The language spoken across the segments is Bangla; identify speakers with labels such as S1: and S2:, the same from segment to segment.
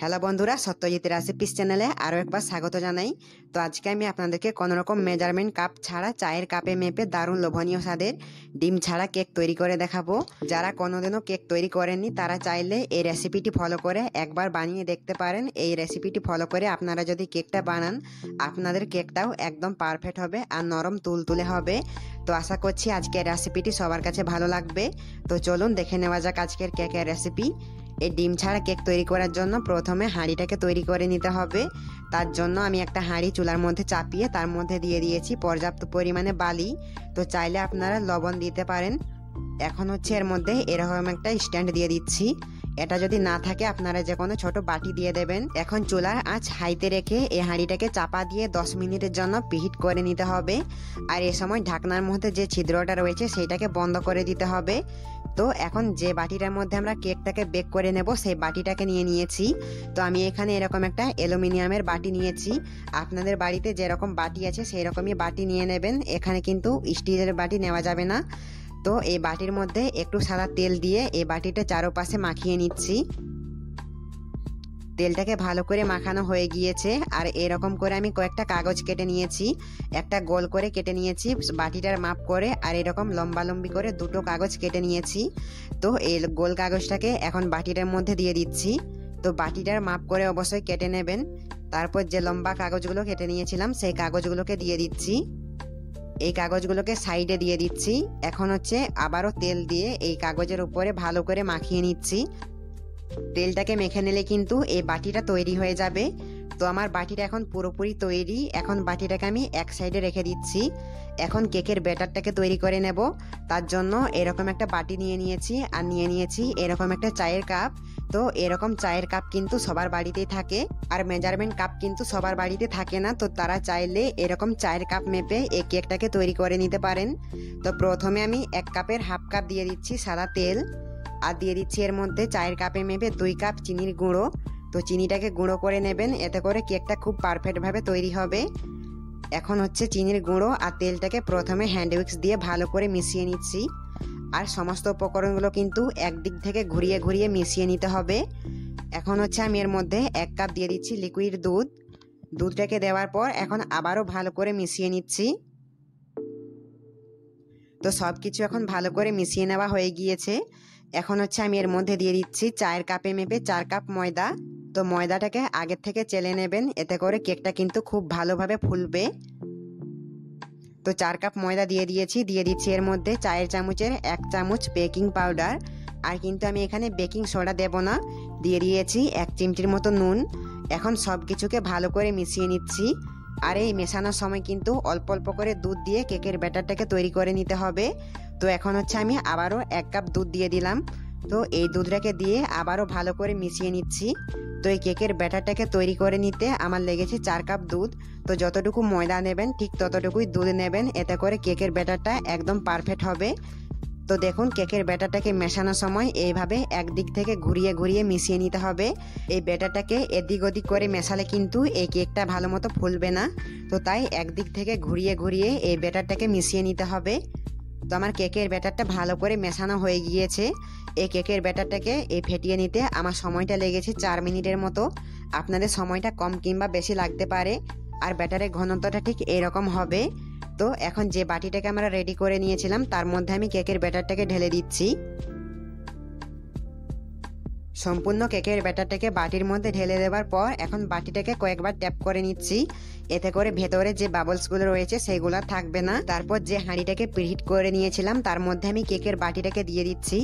S1: হ্যালো বন্ধুরা, সত্যজিৎ রেসিপিস চ্যানেলে আরও একবার স্বাগত জানাই। তো আজকে আমি আপনাদেরকে কোনো রকম মেজারমেন্ট কাপ ছাড়া চায়ের কাপে মেপে দারুণ লোভনীয় স্বাদের ডিম ছাড়া কেক তৈরি করে দেখাবো। যারা কোনোদিনও কেক তৈরি করেননি, তারা চাইলে এই রেসিপিটি ফলো করে একবার বানিয়ে দেখতে পারেন। এই রেসিপিটি ফলো করে আপনারা যদি কেকটা বানান, আপনাদের কেকটাও একদম পারফেক্ট হবে আর নরম তুলতুলে হবে। তো আশা করছি আজকের রেসিপিটি সবার কাছে ভালো লাগবে। তো চলুন দেখে নেওয়া যাক আজকের কেকের রেসিপি এই ডিম ছাড়া কেক তৈরি করার জন্য প্রথমে হাঁড়িটাকে তৈরি করে নিতে হবে। তার জন্য আমি একটা হাঁড়ি চুলার মধ্যে চাপিয়ে তার মধ্যে দিয়ে দিয়েছি পর্যাপ্ত পরিমাণে বালি। তো চাইলে আপনারা লবণ দিতে পারেন। এখন হচ্ছে এর মধ্যে এরকম একটা স্ট্যান্ড দিয়ে দিচ্ছি। এটা যদি না থাকে আপনারা যে কোনো ছোট বাটি দিয়ে দেবেন। এখন চুলার আঁচ হাইতে রেখে এই হাঁড়িটাকে চাপা দিয়ে দশ মিনিটের জন্য পিহিট করে নিতে হবে। আর এ সময় ঢাকনার মধ্যে যে ছিদ্রটা রয়েছে সেইটাকে বন্ধ করে দিতে হবে। তো এখন যে বাটিটার মধ্যে আমরা কেকটাকে বেক করে নেব, সেই বাটিটাকে নিয়ে নিয়েছি। তো আমি এখানে এরকম একটা অ্যালুমিনিয়ামের বাটি নিয়েছি। আপনাদের বাড়িতে যেরকম বাটি আছে সেই রকমই বাটি নিয়ে নেবেন। এখানে কিন্তু স্টিলের বাটি নেওয়া যাবে না। তো এই বাটির মধ্যে একটু সাদা তেল দিয়ে এই বাটিটা চারোপাশে মাখিয়ে নিচ্ছি। তেলটাকে ভালো করে মাখানো হয়ে গিয়েছে। আর এরকম করে আমি কয়েকটা কাগজ কেটে নিয়েছি। একটা গোল করে কেটে নিয়েছি, বাটিটার মাপ করে, আর এরকম লম্বা লম্বি করে দুটো কাগজ কেটে নিয়েছি। তো এই গোল কাগজটাকে এখন বাটিটার মধ্যে দিয়ে দিচ্ছি। তো বাটিটার মাপ করে অবশ্যই কেটে নেবেন। তারপর যে লম্বা কাগজগুলো কেটে নিয়েছিলাম, সেই কাগজগুলোকে দিয়ে দিচ্ছি। এই কাগজগুলোকে সাইডে দিয়ে দিচ্ছি। এখন হচ্ছে আবারও তেল দিয়ে এই কাগজের উপরে ভালো করে মাখিয়ে নিচ্ছি। তেলটাকে মেখে নিলে কিন্তু এই বাটিটা তৈরি হয়ে যাবে। তো আমার বাটিটা এখন পুরোপুরি তৈরি। এখন বাটিটাকে আমি এক সাইডে রেখে দিচ্ছি। এখন কেকের ব্যাটারটাকে তৈরি করে নেব। তার জন্য এরকম একটা বাটি নিয়ে নিয়েছি আর নিয়ে নিয়েছি এরকম একটা চায়ের কাপ। তো এরকম চায়ের কাপ কিন্তু সবার বাড়িতেই থাকে আর মেজারমেন্ট কাপ কিন্তু সবার বাড়িতে থাকে না। তো তারা চাইলে এরকম চায়ের কাপ মেপে এই কেকটাকে তৈরি করে নিতে পারেন। তো প্রথমে আমি এক কাপের হাফ কাপ দিয়ে দিচ্ছি সাদা তেল। আর দিয়ে দিচ্ছি এর মধ্যে চায়ের কাপে মেপে দুই কাপ চিনির গুঁড়ো। তো চিনিটাকে গুঁড়ো করে নেবেন, এতে করে কেকটা খুব পারফেক্টভাবে তৈরি হবে। এখন হচ্ছে চিনির গুঁড়ো আর তেলটাকে প্রথমে হ্যান্ড উইক্স দিয়ে ভালো করে মিশিয়ে নিচ্ছি। আর সমস্ত উপকরণগুলো কিন্তু একদিক থেকে ঘুরিয়ে ঘুরিয়ে মিশিয়ে নিতে হবে। এখন হচ্ছে আমি এর মধ্যে এক কাপ দিয়ে দিচ্ছি লিকুইড দুধ। দুধটাকে দেওয়ার পর এখন আবারও ভালো করে মিশিয়ে নিচ্ছি। তো সব কিছু এখন ভালো করে মিশিয়ে নেওয়া হয়ে গিয়েছে। এখন হচ্ছে আমি এর মধ্যে দিয়ে দিচ্ছি চায়ের কাপে মেপে চার কাপ ময়দা। তো ময়দাটাকে আগের থেকে চেলে নেবেন, এতে করে কেকটা কিন্তু খুব ভালোভাবে ফুলবে। তো চার কাপ ময়দা দিয়ে দিয়েছি, দিয়ে দিচ্ছি এর মধ্যে চায়ের চামচের এক চামচ বেকিং পাউডার। আর কিন্তু আমি এখানে বেকিং সোডা দেব না, দিয়ে দিয়েছি এক চিমটির মতো নুন। এখন সব কিছুকে ভালো করে মিশিয়ে নিচ্ছি। আর এই মেশানোর সময় কিন্তু অল্প অল্প করে দুধ দিয়ে কেকের ব্যাটারটাকে তৈরি করে নিতে হবে। তো এখন হচ্ছে আমি আবারও এক কাপ দুধ দিয়ে দিলাম। তো এই দুধটাকে দিয়ে আবারও ভালো করে মিশিয়ে নিচ্ছি। তো এই কেকের ব্যাটারটাকে তৈরি করে নিতে আমার লেগেছে চার কাপ দুধ। তো যতটুকু ময়দা নেবেন, ঠিক ততটুকুই দুধ নেবেন। এতে করে কেকের ব্যাটারটা একদম পারফেক্ট হবে। তো দেখুন, কেকের ব্যাটারটাকে মেশানোর সময় এইভাবে একদিক থেকে ঘুরিয়ে ঘুরিয়ে মিশিয়ে নিতে হবে। এই ব্যাটারটাকে এদিক ওদিক করে মেশালে কিন্তু এই কেকটা ভালো মতো ফুলবে না। তো তাই একদিক থেকে ঘুরিয়ে ঘুরিয়ে এই ব্যাটারটাকে মিশিয়ে নিতে হবে। তো আমার কেকের ব্যাটারটা ভালো করে মেশানো হয়ে গিয়েছে। এই কেকের ব্যাটারটাকে এই ফেটিয়ে নিতে আমার সময়টা লেগেছে চার মিনিটের মতো। আপনাদের সময়টা কম কিংবা বেশি লাগতে পারে। আর ব্যাটারের ঘনত্বটা ঠিক এরকম হবে। তো এখন যে বাটিটাকে আমরা রেডি করে নিয়েছিলাম, তার মধ্যে আমি কেকের ব্যাটারটাকে ঢেলে দিচ্ছি। সম্পূর্ণ কেকের ব্যাটারটাকে বাটির মধ্যে ঢেলে দেওয়ার পর এখন বাটিটাকে কয়েকবার ট্যাপ করে নিচ্ছি। এতে করে ভেতরে যে বাবলসগুলো রয়েছে, সেগুলো থাকবে না। তারপর যে হাঁড়িটাকে প্রিহিট করে নিয়েছিলাম, তার মধ্যে আমি কেকের বাটিটাকে দিয়ে দিচ্ছি।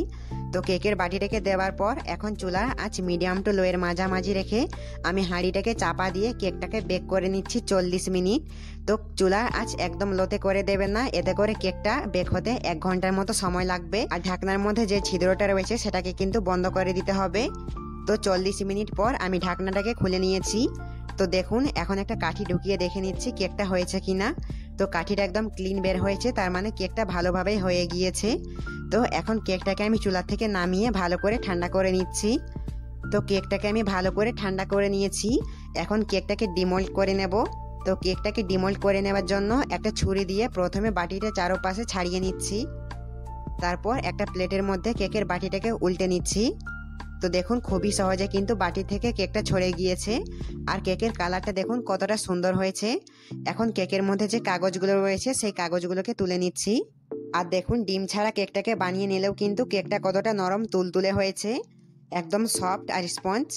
S1: তো কেকের বাটিটাকে দেওয়ার পর এখন চুলা আজ মিডিয়াম টু লোয়ের মাঝামাঝি রেখে আমি হাঁড়িটাকে চাপা দিয়ে কেকটাকে বেক করে নিচ্ছি চল্লিশ মিনিট। তো চুলা আজ একদম লোতে করে দেবেন না। এতে করে কেকটা বেক হতে এক ঘণ্টার মতো সময় লাগবে। আর ঢাকনার মধ্যে যে ছিদ্রটা রয়েছে, সেটাকে কিন্তু বন্ধ করে দিতে হবে। তো চল্লিশ মিনিট পর আমি ঢাকনাটাকে খুলে নিয়েছি। তো দেখুন, এখন একটা কাঠি ঢুকিয়ে দেখে নিচ্ছি কেকটা হয়েছে কি না তো কাঠিটা একদম ক্লিন বের হয়েছে, তার মানে কেকটা ভালোভাবেই হয়ে গিয়েছে। তো এখন কেকটাকে আমি চুলা থেকে নামিয়ে ভালো করে ঠান্ডা করে নিচ্ছি। তো কেকটাকে আমি ভালো করে ঠান্ডা করে নিয়েছি। এখন কেকটাকে ডিমোল্ড করে নেব। তো কেকটাকে ডিমোল্ড করে নেওয়ার জন্য একটা ছুরি দিয়ে প্রথমে বাটিটা চারোপাশে ছাড়িয়ে নিচ্ছি। তারপর একটা প্লেটের মধ্যে কেকের বাটিটাকে উল্টে নিচ্ছি। তো দেখুন, খুবই সহজে কিন্তু বাটি থেকে কেকটা ছড়ে গিয়েছে। আর কেকের কালারটা দেখুন কতটা সুন্দর হয়েছে। এখন কেকের মধ্যে যে কাগজগুলো রয়েছে, সেই কাগজগুলোকে তুলে নিচ্ছি। আর দেখুন, ডিম ছাড়া কেকটাকে বানিয়ে নিলেও কিন্তু কেকটা কতটা নরম, তুলতুলে হয়েছে। একদম সফট আর স্পঞ্জ।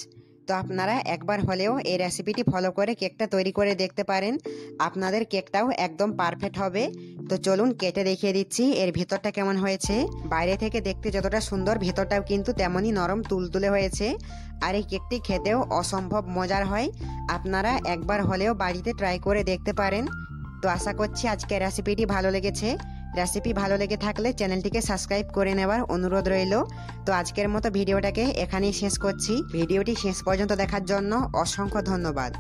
S1: তো আপনারা একবার হলেও এই রেসিপিটি ফলো করে কেকটা তৈরি করে দেখতে পারেন। আপনাদের কেকটাও একদম পারফেক্ট হবে। তো চলুন কেটে দেখিয়ে দিচ্ছি, এর ভেতরটা কেমন হয়েছে। বাইরে থেকে দেখতে যতটা সুন্দর, ভেতরটাও কিন্তু তেমনই নরম তুলতুলে হয়েছে। আর এই কেকটি খেতেও অসম্ভব মজার হয়। আপনারা একবার হলেও বাড়িতে ট্রাই করে দেখতে পারেন। তো আশা করছি আজকের রেসিপিটি ভালো লেগেছে। রেসিপি ভালো লেগে থাকলে চ্যানেলটিকে সাবস্ক্রাইব করে নেওয়ার অনুরোধ রইল। তো আজকের মতো ভিডিওটাকে এখানেই শেষ করছি। ভিডিওটি শেষ পর্যন্ত দেখার জন্য অসংখ্য ধন্যবাদ।